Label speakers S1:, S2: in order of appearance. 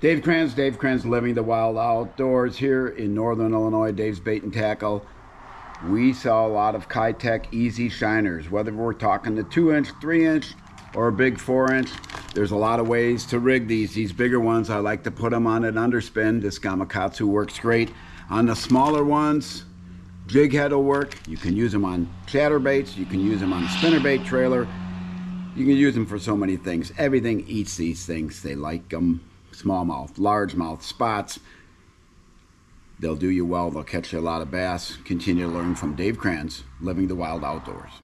S1: Dave Kranz, Dave Kranz Living the Wild Outdoors here in Northern Illinois, Dave's Bait and Tackle. We saw a lot of Keitech Easy Shiners, whether we're talking the 2 inch, 3 inch, or a big 4 inch. There's a lot of ways to rig these. These bigger ones, I like to put them on an underspin. This Gamakatsu works great. On the smaller ones, jig head will work. You can use them on chatterbaits. You can use them on spinnerbait trailer. You can use them for so many things. Everything eats these things. They like them smallmouth, largemouth, spots. They'll do you well. They'll catch you a lot of bass. Continue to learn from Dave Kranz, Living the Wild Outdoors.